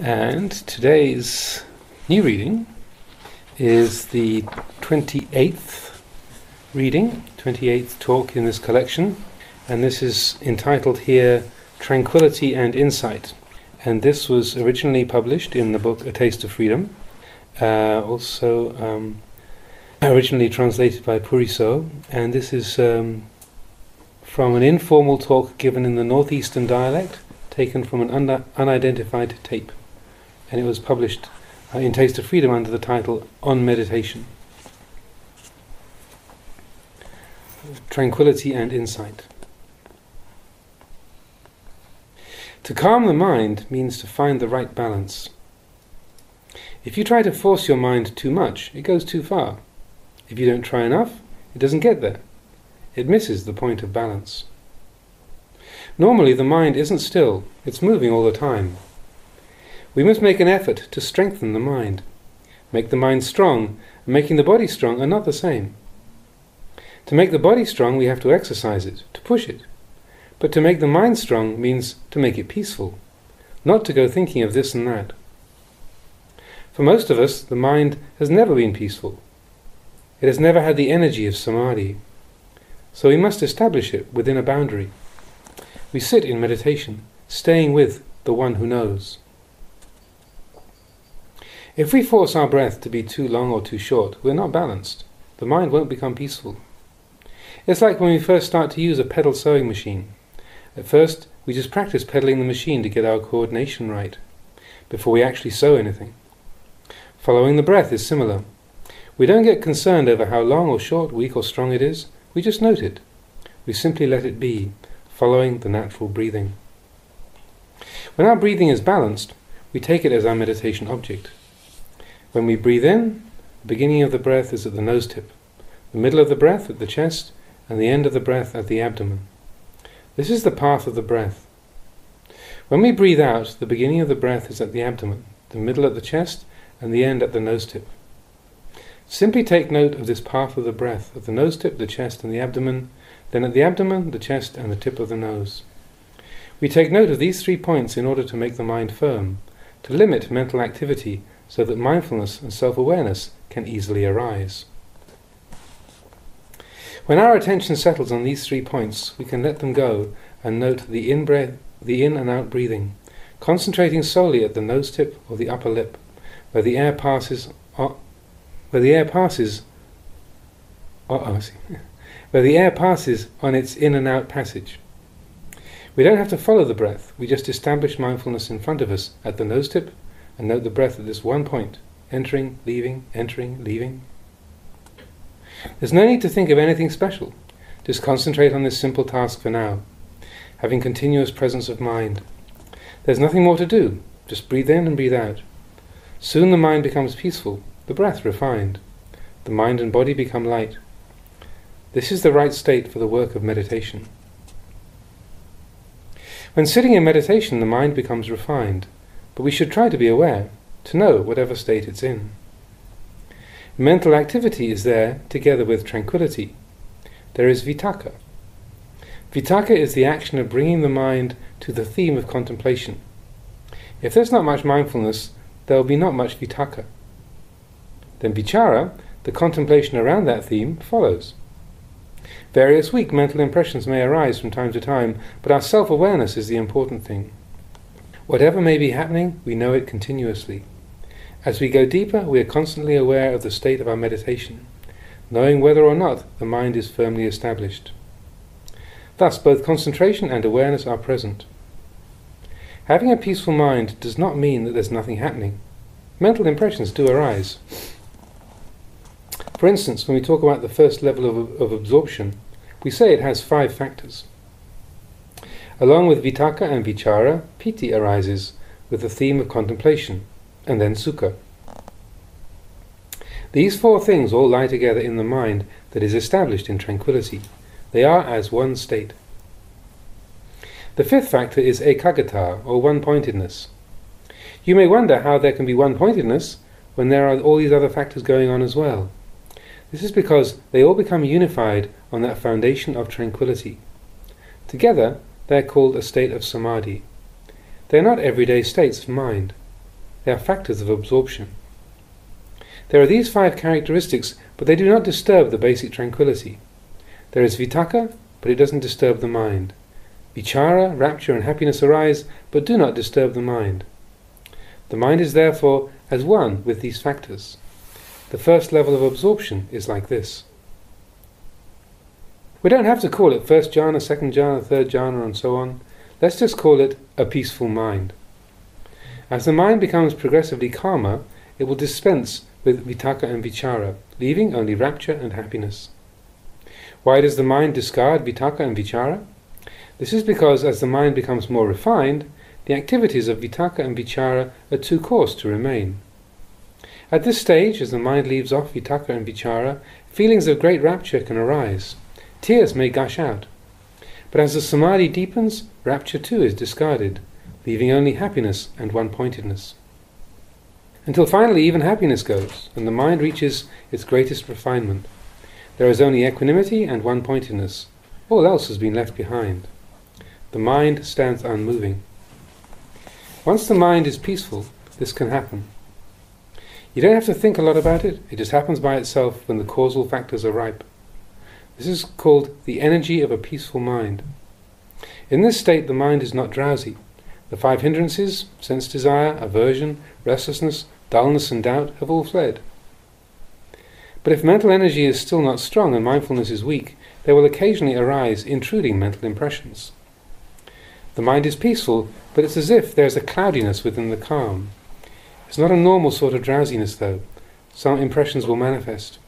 And today's new reading is the 28th reading, 28th talk in this collection, and this is entitled here Tranquility and Insight. And this was originally published in the book A Taste of Freedom, uh, also um, originally translated by Puriso, and this is um, from an informal talk given in the northeastern dialect, taken from an un- unidentified tape and it was published uh, in Taste of Freedom under the title On Meditation. Tranquility and Insight. To calm the mind means to find the right balance. If you try to force your mind too much, it goes too far. If you don't try enough, it doesn't get there. It misses the point of balance. Normally, the mind isn't still, it's moving all the time. We must make an effort to strengthen the mind. Make the mind strong, and making the body strong are not the same. To make the body strong, we have to exercise it, to push it. But to make the mind strong means to make it peaceful, not to go thinking of this and that. For most of us, the mind has never been peaceful. It has never had the energy of samadhi. So we must establish it within a boundary. We sit in meditation, staying with the one who knows. If we force our breath to be too long or too short, we're not balanced. The mind won't become peaceful. It's like when we first start to use a pedal sewing machine. At first, we just practice pedaling the machine to get our coordination right, before we actually sew anything. Following the breath is similar. We don't get concerned over how long or short, weak or strong it is, we just note it. We simply let it be, following the natural breathing. When our breathing is balanced, we take it as our meditation object. When we breathe in, the beginning of the breath is at the nose tip, the middle of the breath at the chest, and the end of the breath at the abdomen. This is the path of the breath. When we breathe out, the beginning of the breath is at the abdomen, the middle at the chest, and the end at the nose tip. Simply take note of this path of the breath at the nose tip, the chest, and the abdomen, then at the abdomen, the chest, and the tip of the nose. We take note of these three points in order to make the mind firm, to limit mental activity so that mindfulness and self awareness can easily arise. When our attention settles on these three points, we can let them go and note the in breath, the in and out breathing, concentrating solely at the nose tip or the upper lip, where the air passes, where the air passes, oh, where the air passes on its in and out passage. We don't have to follow the breath; we just establish mindfulness in front of us at the nose tip and note the breath at this one point entering, leaving, entering, leaving. There's no need to think of anything special. Just concentrate on this simple task for now, having continuous presence of mind. There's nothing more to do, just breathe in and breathe out. Soon the mind becomes peaceful, the breath refined. The mind and body become light. This is the right state for the work of meditation. When sitting in meditation, the mind becomes refined but we should try to be aware, to know whatever state it's in. Mental activity is there together with tranquility. There is vitakka. Vitakka is the action of bringing the mind to the theme of contemplation. If there's not much mindfulness, there will be not much vitakka. Then vichara, the contemplation around that theme, follows. Various weak mental impressions may arise from time to time, but our self awareness is the important thing. Whatever may be happening, we know it continuously. As we go deeper, we are constantly aware of the state of our meditation, knowing whether or not the mind is firmly established. Thus, both concentration and awareness are present. Having a peaceful mind does not mean that there's nothing happening. Mental impressions do arise. For instance, when we talk about the first level of, of absorption, we say it has five factors. Along with vitakka and vichara, piti arises with the theme of contemplation, and then sukha. These four things all lie together in the mind that is established in tranquility. They are as one state. The fifth factor is ekaggata, or one pointedness. You may wonder how there can be one pointedness when there are all these other factors going on as well. This is because they all become unified on that foundation of tranquility. Together, they're called a state of samadhi. They are not everyday states of mind. They are factors of absorption. There are these five characteristics, but they do not disturb the basic tranquility. There is vitakka, but it doesn't disturb the mind. Vichara, rapture, and happiness arise, but do not disturb the mind. The mind is therefore as one with these factors. The first level of absorption is like this. We don't have to call it first jhana, second jhana, third jhana, and so on. Let's just call it a peaceful mind. As the mind becomes progressively calmer, it will dispense with vitakka and vichara, leaving only rapture and happiness. Why does the mind discard vitakka and vichara? This is because as the mind becomes more refined, the activities of vitakka and vichara are too coarse to remain. At this stage, as the mind leaves off vitakka and vichara, feelings of great rapture can arise. Tears may gush out. But as the samadhi deepens, rapture too is discarded, leaving only happiness and one pointedness. Until finally even happiness goes, and the mind reaches its greatest refinement. There is only equanimity and one pointedness. All else has been left behind. The mind stands unmoving. Once the mind is peaceful, this can happen. You don't have to think a lot about it, it just happens by itself when the causal factors are ripe. This is called the energy of a peaceful mind. In this state, the mind is not drowsy. The five hindrances, sense desire, aversion, restlessness, dullness, and doubt have all fled. But if mental energy is still not strong and mindfulness is weak, there will occasionally arise intruding mental impressions. The mind is peaceful, but it's as if there's a cloudiness within the calm. It's not a normal sort of drowsiness, though. Some impressions will manifest.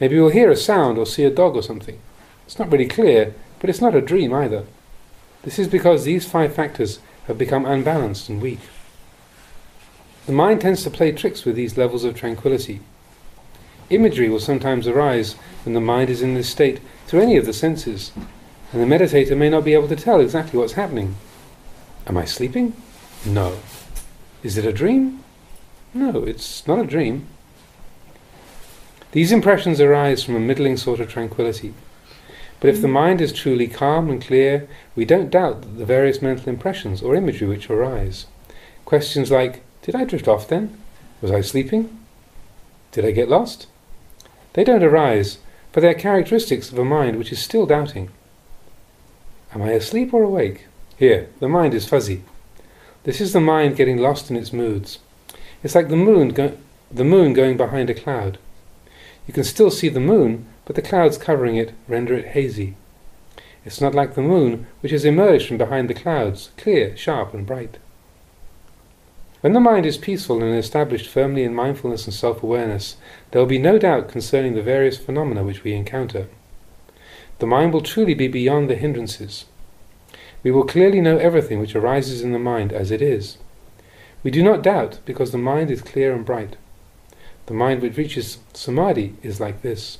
Maybe we'll hear a sound or see a dog or something. It's not really clear, but it's not a dream either. This is because these five factors have become unbalanced and weak. The mind tends to play tricks with these levels of tranquility. Imagery will sometimes arise when the mind is in this state through any of the senses, and the meditator may not be able to tell exactly what's happening. Am I sleeping? No. Is it a dream? No, it's not a dream. These impressions arise from a middling sort of tranquility. But if the mm. mind is truly calm and clear, we don't doubt that the various mental impressions or imagery which arise. Questions like, Did I drift off then? Was I sleeping? Did I get lost? They don't arise, but they are characteristics of a mind which is still doubting. Am I asleep or awake? Here, the mind is fuzzy. This is the mind getting lost in its moods. It's like the moon, go- the moon going behind a cloud. You can still see the moon, but the clouds covering it render it hazy. It's not like the moon, which has emerged from behind the clouds, clear, sharp, and bright. When the mind is peaceful and established firmly in mindfulness and self awareness, there will be no doubt concerning the various phenomena which we encounter. The mind will truly be beyond the hindrances. We will clearly know everything which arises in the mind as it is. We do not doubt because the mind is clear and bright. The mind which reaches samadhi is like this.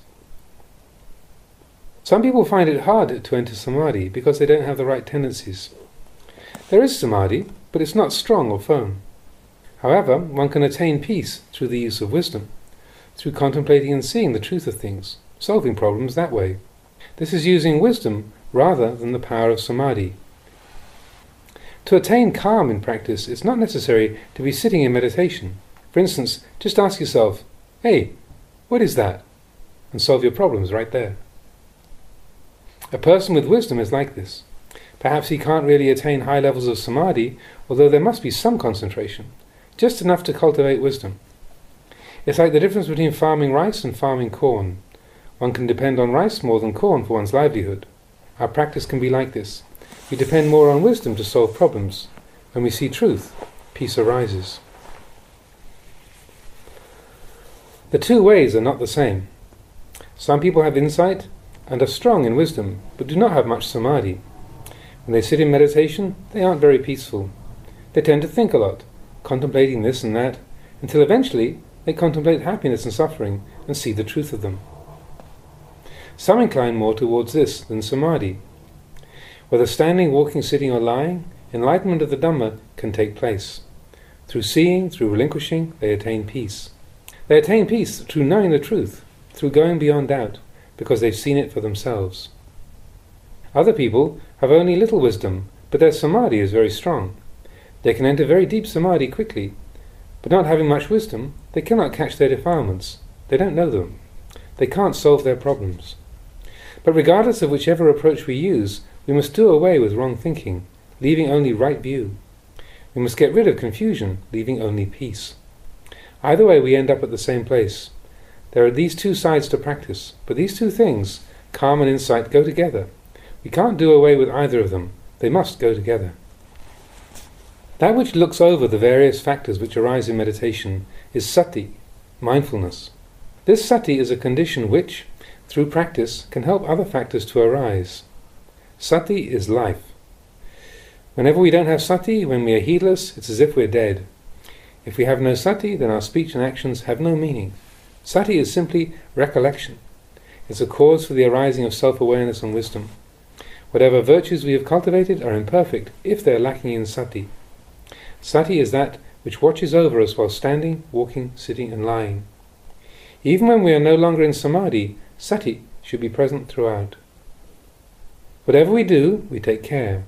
Some people find it hard to enter samadhi because they don't have the right tendencies. There is samadhi, but it's not strong or firm. However, one can attain peace through the use of wisdom, through contemplating and seeing the truth of things, solving problems that way. This is using wisdom rather than the power of samadhi. To attain calm in practice, it's not necessary to be sitting in meditation. For instance, just ask yourself, hey, what is that? And solve your problems right there. A person with wisdom is like this. Perhaps he can't really attain high levels of samadhi, although there must be some concentration, just enough to cultivate wisdom. It's like the difference between farming rice and farming corn. One can depend on rice more than corn for one's livelihood. Our practice can be like this. We depend more on wisdom to solve problems. When we see truth, peace arises. The two ways are not the same. Some people have insight and are strong in wisdom, but do not have much samadhi. When they sit in meditation, they aren't very peaceful. They tend to think a lot, contemplating this and that, until eventually they contemplate happiness and suffering and see the truth of them. Some incline more towards this than samadhi. Whether standing, walking, sitting, or lying, enlightenment of the Dhamma can take place. Through seeing, through relinquishing, they attain peace. They attain peace through knowing the truth, through going beyond doubt, because they've seen it for themselves. Other people have only little wisdom, but their samadhi is very strong. They can enter very deep samadhi quickly, But not having much wisdom, they cannot catch their defilements. They don't know them. They can't solve their problems. But regardless of whichever approach we use, we must do away with wrong thinking, leaving only right view. We must get rid of confusion, leaving only peace. Either way, we end up at the same place. There are these two sides to practice, but these two things, calm and insight, go together. We can't do away with either of them. They must go together. That which looks over the various factors which arise in meditation is sati, mindfulness. This sati is a condition which, through practice, can help other factors to arise. Sati is life. Whenever we don't have sati, when we are heedless, it's as if we're dead. If we have no sati, then our speech and actions have no meaning. Sati is simply recollection. It's a cause for the arising of self awareness and wisdom. Whatever virtues we have cultivated are imperfect if they are lacking in sati. Sati is that which watches over us while standing, walking, sitting, and lying. Even when we are no longer in samadhi, sati should be present throughout. Whatever we do, we take care.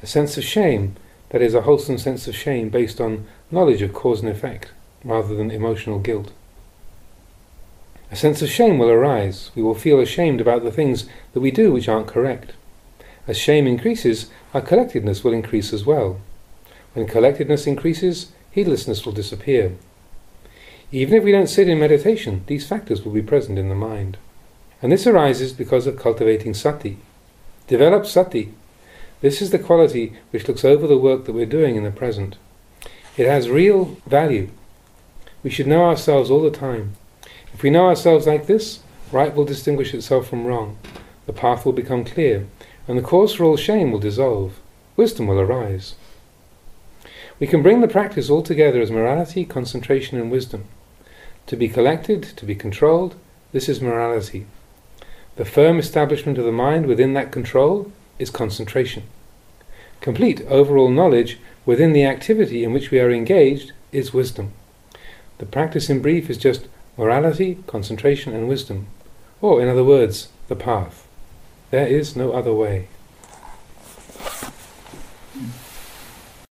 A sense of shame, that is, a wholesome sense of shame based on knowledge of cause and effect, rather than emotional guilt. A sense of shame will arise. We will feel ashamed about the things that we do which aren't correct. As shame increases, our collectedness will increase as well. When collectedness increases, heedlessness will disappear. Even if we don't sit in meditation, these factors will be present in the mind. And this arises because of cultivating sati. Develop sati. This is the quality which looks over the work that we're doing in the present. It has real value. We should know ourselves all the time. If we know ourselves like this, right will distinguish itself from wrong. The path will become clear, and the cause for all shame will dissolve. Wisdom will arise. We can bring the practice all together as morality, concentration, and wisdom. To be collected, to be controlled, this is morality. The firm establishment of the mind within that control is concentration. Complete overall knowledge within the activity in which we are engaged is wisdom. The practice in brief is just morality, concentration, and wisdom. Or, in other words, the path. There is no other way.